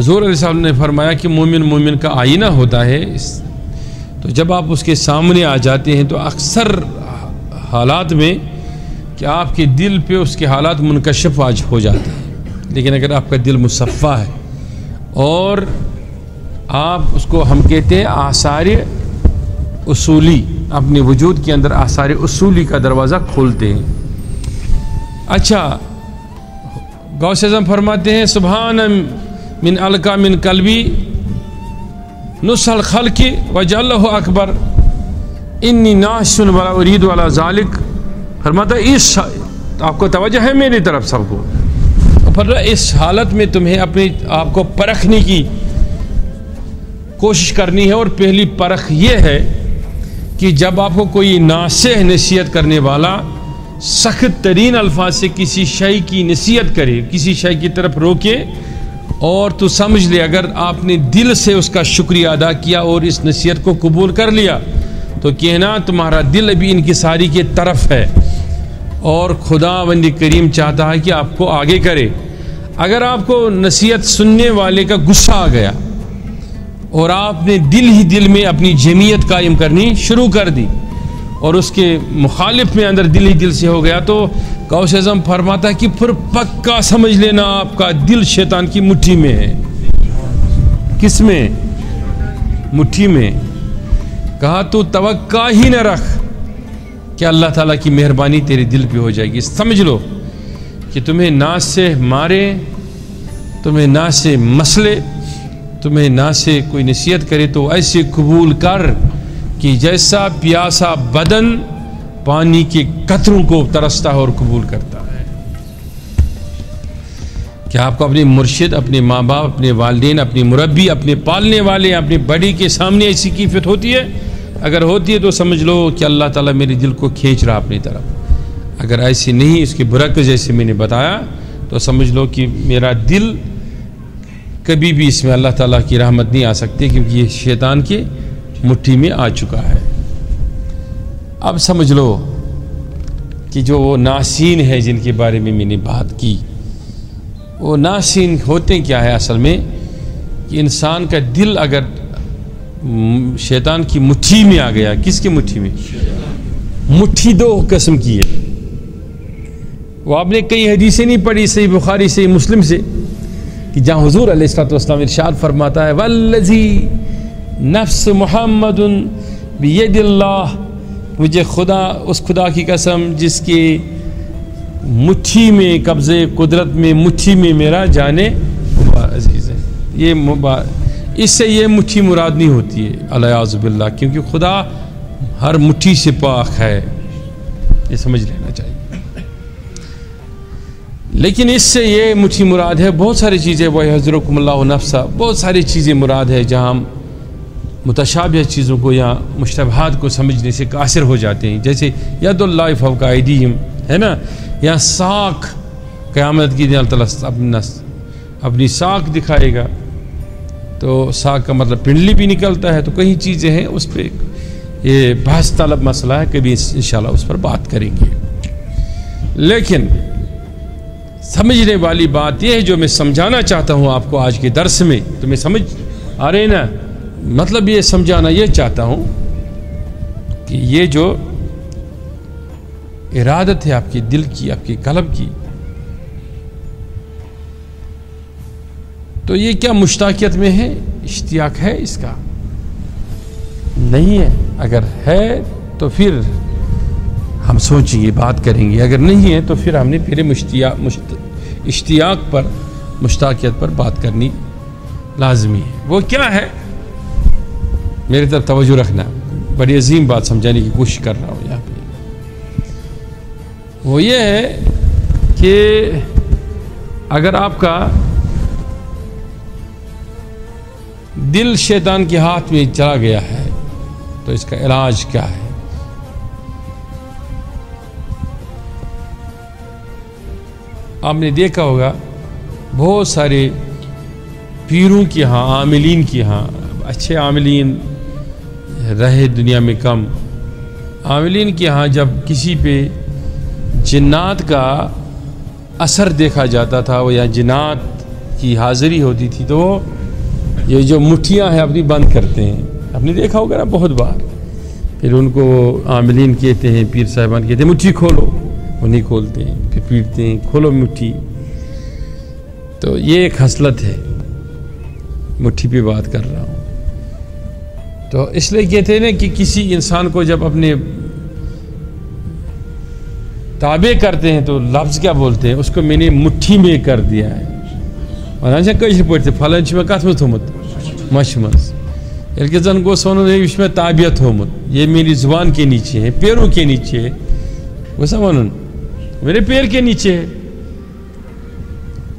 हजूर साहब ने फरमाया कि मोमिन मोमिन का आईना होता है। तो जब आप उसके सामने आ जाते हैं तो अक्सर हालात में कि आपके दिल पे उसके हालात मुनकशफ आज हो जाते हैं। लेकिन अगर आपका दिल मुसफ़ा है और आप उसको हम कहते हैं आसार उसूली, अपने वजूद के अंदर आसार उसूली का दरवाज़ा खोलते हैं। अच्छा गौस अजम फरमाते हैं सुबहान मिन अलका मिन कलबी नुसल खल के वजल अकबर इन्नी नाशन वाला उरीद वाला जालिक फरमाता इस आपको तवज्जो है मेरी तरफ़ सबको फर इस हालत में तुम्हें अपने आप को परखने की कोशिश करनी है और पहली परख ये है कि जब आपको कोई नासह नसीहत करने वाला सख्त तरीन अल्फाज से किसी शय की नसीहत करे किसी शय की तरफ़ रोके और तू समझ ले, अगर आपने दिल से उसका शुक्रिया अदा किया और इस नसीहत को कबूल कर लिया तो कहना तुम्हारा दिल अभी इनकी सारी के तरफ़ है। और खुदा बंदी करीम चाहता है कि आपको आगे करे। अगर आपको नसीहत सुनने वाले का गुस्सा आ गया और आपने दिल ही दिल में अपनी जमीयत कायम करनी शुरू कर दी और उसके मुखालिफ में अंदर दिल ही दिल से हो गया तो गौश अजम फरमाता है कि फिर पक्का समझ लेना आपका दिल शैतान की मुट्ठी में है। किसमें? मुट्ठी में। कहा तो तवक्का ही न रख कि अल्लाह ताला की मेहरबानी तेरे दिल पे हो जाएगी। समझ लो कि तुम्हें ना से मारे, तुम्हें ना से मसले, तुम्हें ना से कोई नसीहत करे तो ऐसे कबूल कर कि जैसा प्यासा बदन पानी के कतरों को तरसता है और कबूल करता है। क्या आपको अपने मुर्शिद, अपने माँ बाप अपने वालदेन, अपने मुरबी अपने पालने वाले, अपने बड़ी के सामने ऐसी कीफत होती है? अगर होती है तो समझ लो कि अल्लाह ताला मेरे दिल को खींच रहा अपनी तरफ़। अगर ऐसी नहीं इसकी बुरक जैसे मैंने बताया तो समझ लो कि मेरा दिल कभी भी इसमें अल्लाह ताला की रहमत नहीं आ सकती, क्योंकि ये शैतान के मुट्ठी में आ चुका है। अब समझ लो कि जो वो नासीन है जिनके बारे में मैंने बात की, वो नासीन होते क्या है असल में? कि इंसान का दिल अगर शैतान की मुट्ठी में आ गया, किसकी मुट्ठी में? मुट्ठी दो कस्म की है। वो आपने कई हदीसें नहीं पढ़ी, सही बुखारी से मुस्लिम से, कि जहाँ हजूर अलैहिस्सलाम इरशाद फरमाता है, वल्लजी नफ्स मोहम्मद बियदिल्लाह, मुझे खुदा, उस खुदा की कसम जिसके मुट्ठी में, कब्ज़े कुदरत में, मुट्ठी में मेरा जाने अज़ीज़ है। ये इससे ये मुट्ठी मुराद नहीं होती है अलायाज़बिल्ला क्योंकि खुदा हर मुट्ठी से पाक है। ये समझ लेना चाहिए। लेकिन इससे ये मुट्ठी मुराद है, बहुत सारी चीज़ें, वह हजरतमल्ला नफ्सा, बहुत सारी चीज़ें मुराद है, जहाँ हम मुतशाब चीज़ों को या मुशतबात को समझने से कासिर हो जाते हैं। जैसे यदुल्लाफ़ाइदीम है ना? या साख, क़्यामत की दिन अपना, अपनी साख दिखाएगा। तो साख का मतलब पिंडली भी निकलता है तो कई चीज़ें हैं, उस पर ये बहस तलब मसला है, कभी इन उस पर बात करेंगे। लेकिन समझने वाली बात यह है, जो मैं समझाना चाहता हूँ आपको आज के दर्स में तो मैं समझ, आ रहे ना? मतलब ये समझाना ये चाहता हूँ कि ये जो इरादत है आपके, दिल की, आपके कलब की तो ये क्या मुश्ताकियत में है, इश्तियाक है इसका? नहीं है। अगर है तो फिर हम सोचेंगे, बात करेंगे। अगर नहीं है तो फिर हमने फिर मुश्तिया, मुश्त, इश्तियाक पर, मुश्ताकियत पर बात करनी लाजमी है। वो क्या है? मेरी तरफ़ तवज्जो रखना। बड़ी अजीम बात समझाने की कोशिश कर रहा हूँ यहाँ पे। वो ये है कि अगर आपका दिल शैतान के हाथ में चला गया है तो इसका इलाज क्या है? आपने देखा होगा, बहुत सारे पीरों के यहाँ, आमिलीन के यहाँ, अच्छे आमिलीन रहे दुनिया में कम। आमिलीन के यहाँ जब किसी पे जिन्नात का असर देखा जाता था, वो या जिन्नात की हाजिरी होती थी तो ये जो मुठियाँ हैं अपनी बंद करते हैं। आपने देखा होगा ना बहुत बार। फिर उनको आमलिन कहते हैं, पीर साहिबान कहते हैं मुट्ठी खोलो। वो नहीं खोलते हैं, फिर पीटते हैं, खोलो मुट्ठी तो ये एक हसलत है। मुट्ठी पे बात कर रहा हूँ। तो इसलिए कहते हैं ना कि किसी इंसान को जब अपने ताबे करते हैं तो लफ्ज़ क्या बोलते हैं? उसको मैंने मुट्ठी में कर दिया है। और कैसे पढ़ते फलन में कथ में थोमुत मश यह जन गो वन यह ताबियत होमुत ये मेरी ज़ुबान के नीचे है, पैरों के नीचे है। वैसा वन मेरे पैर के नीचे है।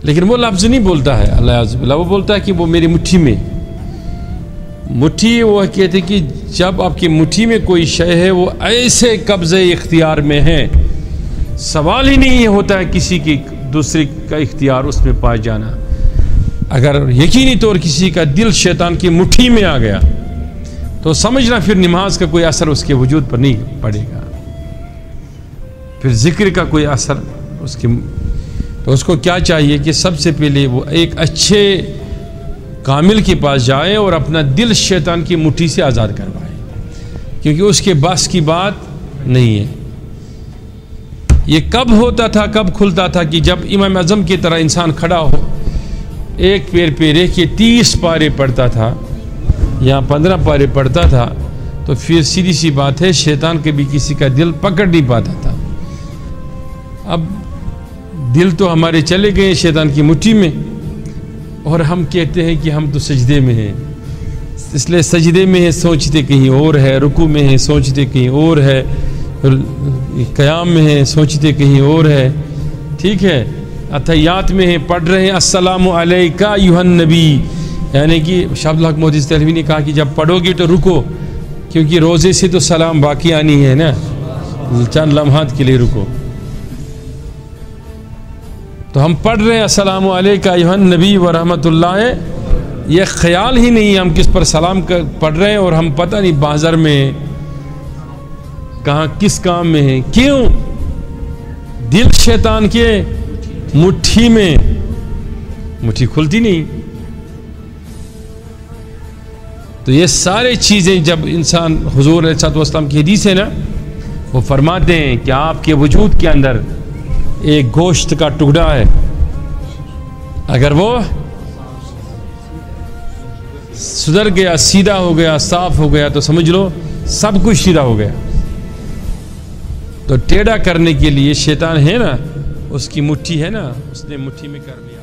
लेकिन वो लफ्ज़ नहीं बोलता है, अल्लाह वो बोलता है कि वो मेरी मुट्ठी में मुट्ठी, वो कहते कि जब आपकी मुट्ठी में कोई शय है, वो ऐसे कब्ज़े इख्तियार में है। सवाल ही नहीं होता है किसी की, दूसरे का इख्तियार उसमें पाए जाना। अगर यकीनी तौर किसी का दिल शैतान की मुट्ठी में आ गया तो समझना फिर नमाज़ का कोई असर उसके वजूद पर नहीं पड़ेगा। फिर ज़िक्र का कोई असर उसके तो उसको क्या चाहिए कि सबसे पहले वो एक अच्छे कामिल के पास जाए और अपना दिल शैतान की मुट्ठी से आज़ाद करवाए। क्योंकि उसके बस की बात नहीं है। ये कब होता था, कब खुलता था कि जब इमाम अज़म की तरह इंसान खड़ा हो, एक पैर पे रह के तीस पारे पड़ता था, या पंद्रह पारे पड़ता था तो फिर सीधी सी बात है, शैतान कभी किसी का दिल पकड़ नहीं पाता था। अब दिल तो हमारे चले गए शैतान की मुट्ठी में। और हम कहते हैं कि हम तो सजदे में हैं। इसलिए सजदे में है, सोचते कहीं और है, रुकू में है, सोचते कहीं और है, क़याम में है, सोचते कहीं और है। ठीक है? अतयात में है, पढ़ रहे हैं, अस्सलाम का यूहन नबी। यानी कि शब्द मोदी तलवी ने कहा कि जब पढ़ोगे तो रुको, क्योंकि रोज़े से तो सलाम बाकी आनी है ना। चंद लम्हात के लिए रुको। तो हम पढ़ रहे हैं, अस्सलाम का यूहन नबी व रहमतुल्लाह। ये ख्याल ही नहीं हम किस पर सलाम कर, पढ़ रहे हैं और हम पता नहीं बाज़ार में कहा किस काम में है। क्यों? दिल शैतान के मुट्ठी में। मुट्ठी खुलती नहीं। तो ये सारे चीज़ें जब इंसान हजूर वसलम की हदीस है ना, वो फरमाते हैं कि आपके वजूद के अंदर एक गोश्त का टुकड़ा है। अगर वो सुधर गया, सीधा हो गया, साफ़ हो गया तो समझ लो, सब कुछ सीधा हो गया। तो टेढ़ा करने के लिए शैतान है ना, उसकी मुट्ठी है ना, उसने मुट्ठी में कर लिया।